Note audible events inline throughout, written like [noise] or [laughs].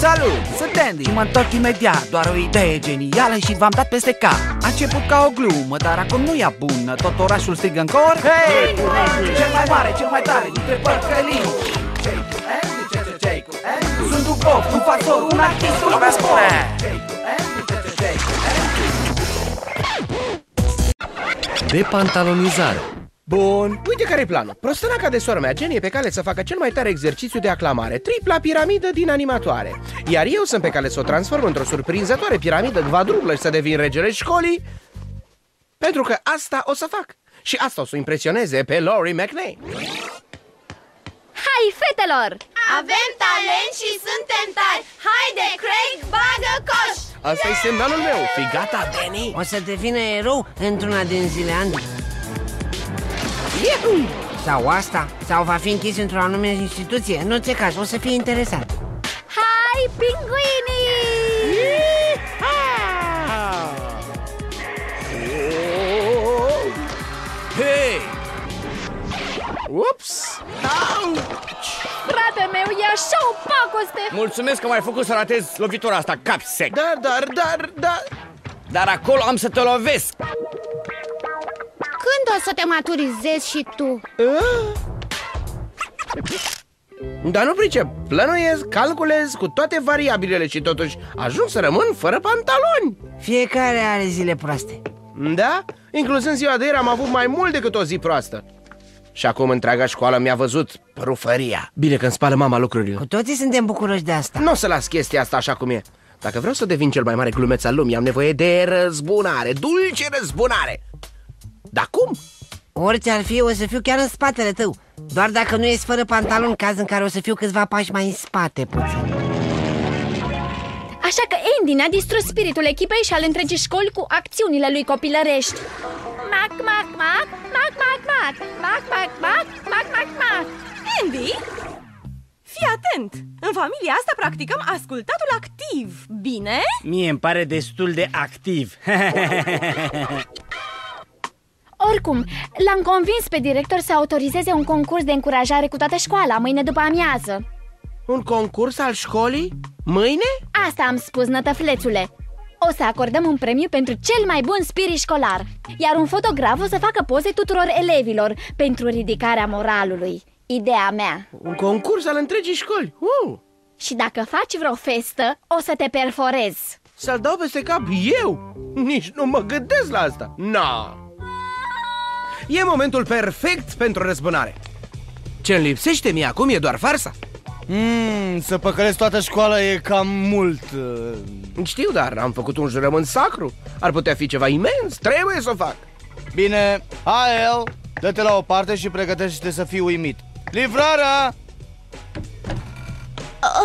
Salut, sunt Andy. Și mă întorc imediat Doar o idee genială și v-am dat peste cap. A început ca o glumă, dar acum nu e bună. Tot orașul strigă în cor. Hei, cel mai mare, cel mai tare dintre părcălii Sunt un pop, un factor, un artist, un lumea spune. Depantalonizare Bun, uite care e planul. Prostănaca de sora mea, Jenny, e pe cale să facă cel mai tare exercițiu de aclamare. Tripla piramidă din animatoare. Iar eu sunt pe cale să o transform într-o surprinzătoare piramidă. Quadruplă și să devin regele școlii. Pentru că asta o să fac. Și asta o să impresioneze pe Laurie McNay Hai, fetelor! Avem talent și suntem tari. Haide, Craig, bagă coș! Asta e semnalul meu, fii gata, Danny O să devină erou într-una din zile, Andy Iuhu! Sau asta, sau va fi închis într-o anume instituție În orice caz, o să fie interesant Hai, pinguinii! Hei, Ups! Au! Frate meu, e așa o pacoste! Mulțumesc că m-ai făcut să ratez lovitura asta, cap sec Dar, dar, dar, dar Dar acolo am să te lovesc Când o să te maturizezi și tu? Dar nu pricep, plănuiesc, calculez cu toate variabilele și totuși ajung să rămân fără pantaloni. Fiecare are zile proaste. Da? Inclusând ziua de ieri am avut mai mult decât o zi proastă. Și acum întreaga școală mi-a văzut prufăria. Bine că îmi spală mama lucrurile. Cu toții suntem bucuroși de asta. Nu o să las chestia asta așa cum e. Dacă vreau să devin cel mai mare glumeț al lumii Am nevoie de răzbunare, dulce răzbunare Dar cum? Orice ar fi, o să fiu chiar în spatele tău Doar dacă nu ești fără pantalon, caz în care o să fiu câțiva pași mai în spate puțin Așa că Andy ne-a distrus spiritul echipei și al întregii școli cu acțiunile lui copilărești Mac, mac, mac, mac, mac, mac, mac, mac, mac, mac, mac, mac Andy, fii atent! În familia asta practicăm ascultatul activ, bine? Mie îmi pare destul de activ Oricum, l-am convins pe director să autorizeze un concurs de încurajare cu toată școala mâine după amiază Un concurs al școlii? Mâine? Asta am spus, nătăflețule O să acordăm un premiu pentru cel mai bun spirit școlar Iar un fotograf o să facă poze tuturor elevilor Pentru ridicarea moralului Ideea mea Un concurs al întregii școli uh! Și dacă faci vreo festă, o să te perforezi Să-l dau peste cap eu? Nici nu mă gândesc la asta Na. E momentul perfect pentru răzbunare. Ce-mi lipsește mie acum e doar farsa. Mm, Să păcălesc toată școala e cam mult Știu, dar am făcut un jurământ sacru. Ar putea fi ceva imens, trebuie să o fac. Bine, hai el Dă-te la o parte și pregătește-te să fii uimit. Livrarea!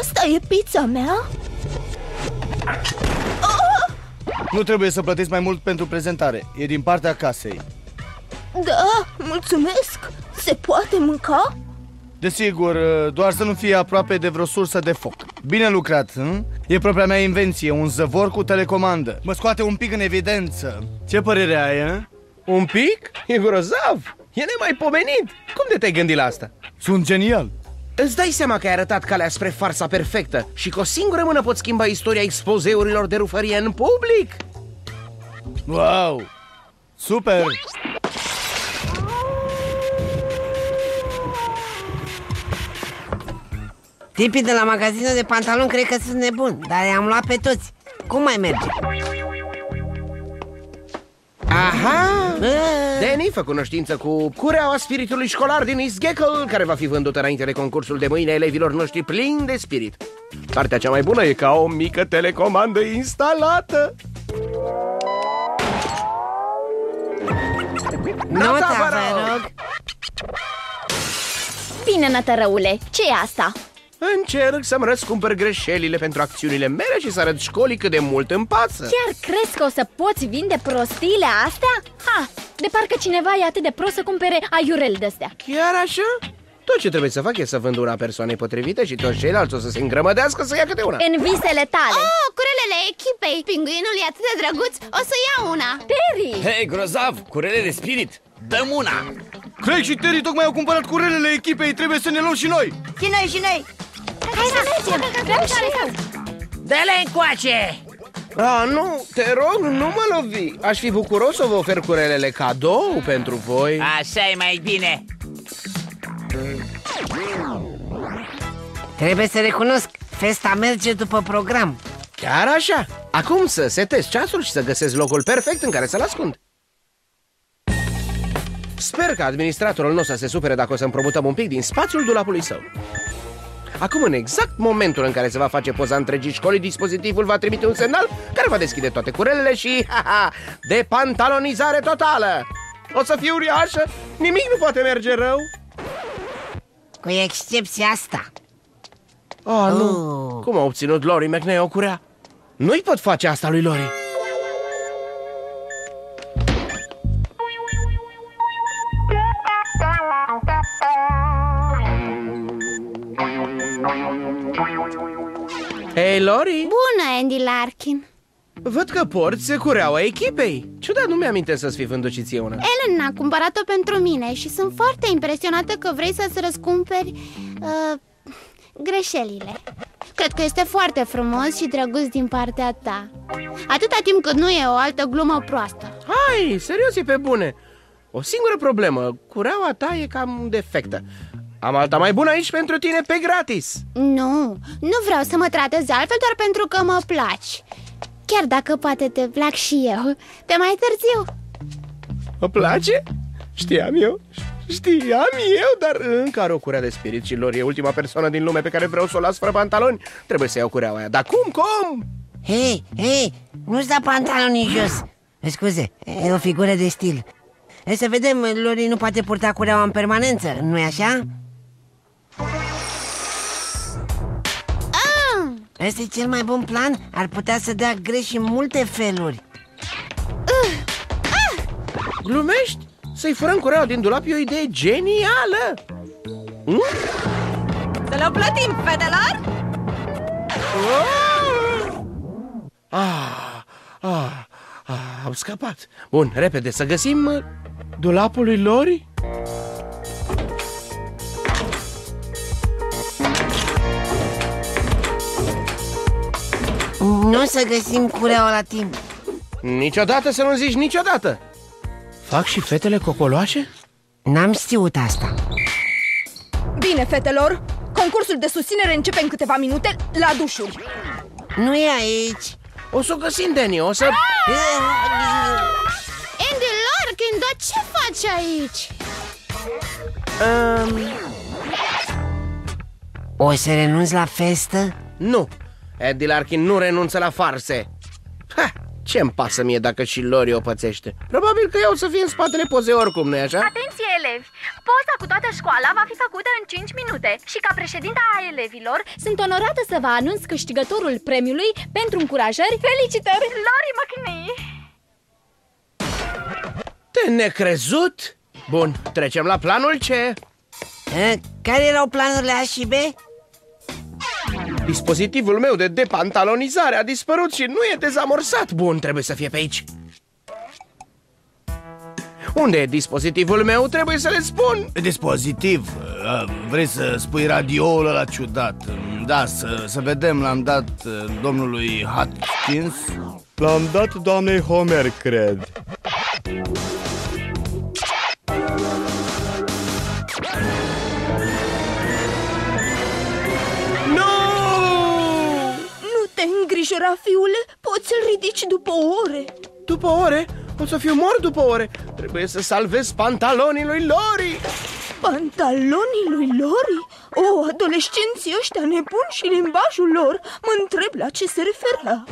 Asta e pizza mea? Nu trebuie să plătiți mai mult pentru prezentare. E din partea casei Da, mulțumesc Se poate mânca? Desigur, doar să nu fie aproape de vreo sursă de foc Bine lucrat, hm? E propria mea invenție, un zăvor cu telecomandă Mă scoate un pic în evidență Ce părere ai, eh? Un pic? E grozav E nemaipomenit Cum de te-ai gândit la asta? Sunt genial Îți dai seama că ai arătat calea spre farsa perfectă Și cu o singură mână poți schimba istoria expozeurilor de rufărie în public Wow! Super! Tipii de la magazinul de pantaloni cred că sunt nebuni Dar i-am luat pe toți Cum mai merge? Aha! Bă, Danny fă cunoștință cu cureaua spiritului școlar din East Geckel Care va fi vândută înainte de concursul de mâine elevilor noștri plini de spirit Partea cea mai bună e ca o mică telecomandă instalată Nota, vă rog Bine, nătărăule, ce e asta? Încerc să-mi răscumpăr greșelile pentru acțiunile mele și să arăt școlii cât de mult îmi pasă Chiar crezi că o să poți vinde prostiile astea? Ha, de parcă cineva e atât de prost să cumpere aiurel de-astea Chiar așa? Tot ce trebuie să fac e să vând una persoanei potrivite și toți ceilalți o să se îngrămădească să ia câte una În visele tale Oh, curelele echipei Pinguinul e atât de drăguț, o să iau una Terry! Hei, grozav, curele de spirit, dăm una Craig și Terry tocmai au cumpărat curelele echipei, trebuie să ne luăm și noi! Și noi, și noi! Hai să mergem! Vreau și eu! Dă-le încoace! A, nu, te rog, nu mă lovi. Aș fi bucuros să vă ofer curelele cadou pentru voi. Așa e mai bine. Trebuie să recunosc, festa merge după program. Chiar așa? Acum să setez ceasul și să găsesc locul perfect în care să-l ascund. Sper că administratorul nu o să se supere dacă o să împrumutăm un pic din spațiul dulapului său Acum, în exact momentul în care se va face poza întregii școli, dispozitivul va trimite un semnal care va deschide toate curelele și, [laughs] ha, ha, depantalonizare totală! O să fiu uriașă, nimic nu poate merge rău! Cu excepția asta Oh, nu! Oh. Cum a obținut Lori McNeil o curea? Nu-i pot face asta lui Lori! Hei, Lori! Bună, Andy Larkin! Văd că porți cureaua echipei Ciudat, nu mi-aminte să-ți fi vânducit ție una Ellen a cumpărat-o pentru mine și sunt foarte impresionată că vrei să-ți răscumperi uh, greșelile. Cred că este foarte frumos și drăguț din partea ta. Atâta timp cât nu e o altă glumă proastă. Hai, serios, e pe bune O singură problemă, cureaua ta e cam defectă Am alta mai bună aici pentru tine pe gratis Nu, nu vreau să mă tratezi altfel doar pentru că mă placi. Chiar dacă poate te plac și eu, pe mai târziu. Mă place? Știam eu, știam eu, dar încă are o curea de spirit și lor e ultima persoană din lume pe care vreau să o las fără pantaloni Trebuie să iau cureaua aia, dar cum, cum? Hei, hei, nu-ți da pantalonii jos Scuze, e o figură de stil E să vedem, Lori nu poate purta cureaua în permanență, nu-i așa? Ăsta e cel mai bun plan? Ar putea să dea greș în multe feluri Glumești? Să-i furăm cureaua din dulap e o idee genială Hm? Să le plătim, fetelor! Ah, ah, ah, am scăpat Bun, repede, să găsim uh, dulapul lui Lori? Nu o să găsim cureaua la timp Niciodată să nu zici niciodată Fac și fetele cocoloașe? N-am știut asta Bine, fetelor, concursul de susținere începe în câteva minute la dușuri. Nu e aici O să o găsim, Danny, o să... Andy Larkin, dar ce faci aici? Um, O să renunți la festă? nu, Eddie Larkin nu renunță la farse ha, Ce-mi pasă mie dacă și Lori o pățește? Probabil că ea o să fie în spatele pozei oricum, nu-i așa? Atenție, elevi! Poza cu toată școala va fi făcută în 5 minute și ca președinta a elevilor Sunt onorată să vă anunț câștigătorul premiului pentru încurajări. Felicitări! Lori McNee. Te necrezut? Bun, trecem la planul C A, Care erau planurile A și B? Dispozitivul meu de depantalonizare a dispărut și nu e dezamorsat. Bun, trebuie să fie pe aici. Unde e dispozitivul meu? Trebuie să le spun. Dispozitiv, uh, vrei să spui radioul ăla ciudat? Da, să, să vedem, l-am dat uh, domnului Hutchins. L-am dat doamnei Homer, cred îngrijora, fiule, poți să-l ridici după ore. După ore? O să fiu mort după ore Trebuie să salvez pantalonii lui Lori Pantalonii lui Lori? O, adolescenții ăștia nebuni și limbajul lor Mă întreb la ce se referea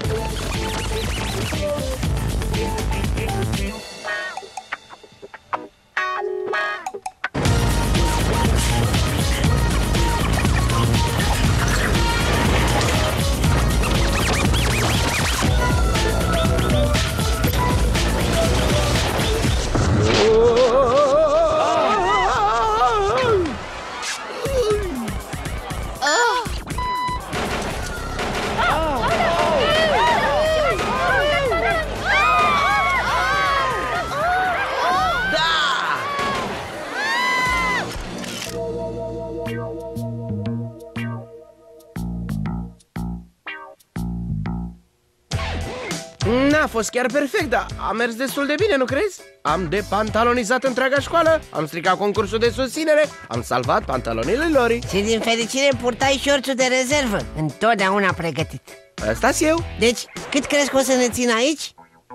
fost chiar perfect, dar a mers destul de bine, nu crezi? Am depantalonizat întreaga școală, am stricat concursul de susținere, am salvat pantalonile Lori. Și din fericire purtai șorțul de rezervă, întotdeauna pregătit. ăsta eu. Deci, cât crezi că o să ne țin aici?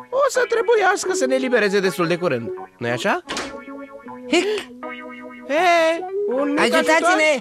O să trebuiască să ne libereze destul de curând. nu-i așa? Hic! He, un mic ajutor? Ajutați-ne!